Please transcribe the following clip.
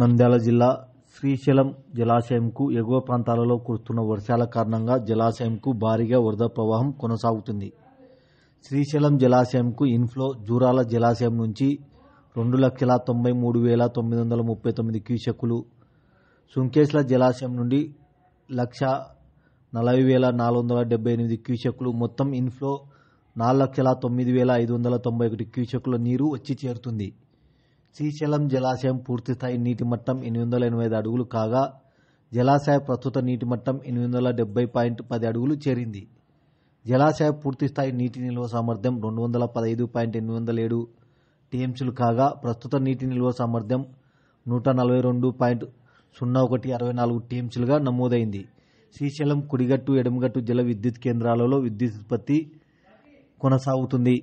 నంద్యాల జిల్లా శ్రీశైలం జలాశయంకు ఎగువ ప్రాంతాలలో కురుస్తున్న వర్షాల కారణంగా జలాశయంకు భారీగా వరద ప్రవాహం కొనసాగుతుంది. శ్రీశైలం జలాశయంకు ఇన్ఫ్లో జూరాల జలాశయం నుంచి రెండు లక్షల తొంభై మూడు వేల తొమ్మిది వందల ముప్పై తొమ్మిది క్యూసెక్కులు సుంకేశ్ల జలాశయం నుండి లక్ష నలభై వేల నాలుగు వందల డెబ్బై ఎనిమిది క్యూసెక్కులు మొత్తం ఇన్ఫ్లో నాలుగు లక్షల తొమ్మిది వేల ఐదు వందల తొంభై ఒకటి క్యూసెక్కుల నీరు వచ్చి చేరుతుంది. శ్రీశైలం జలాశయం పూర్తిస్థాయి నీటి మట్టం ఎనిమిది వందల ఎనభై ఐదు అడుగులు కాగా జలాశయ ప్రస్తుత నీటి మట్టం ఎనిమిది వందల డెబ్బై పాయింట్ పది అడుగులు చేరింది. జలాశయ పూర్తిస్థాయి నీటి నిల్వ సామర్థ్యం రెండు వందల పదహైదు పాయింట్ ఎనిమిది వందల ఏడు టీఎంసీలు కాగా ప్రస్తుత నీటి నిల్వ సామర్థ్యం నూట నలభై రెండు పాయింట్ సున్నా ఒకటి అరవై నాలుగు టీఎంసీలుగా నమోదైంది. శ్రీశైలం కుడిగట్టు ఎడమగట్టు జల విద్యుత్ కేంద్రాలలో విద్యుత్ ఉత్పత్తి కొనసాగుతుంది.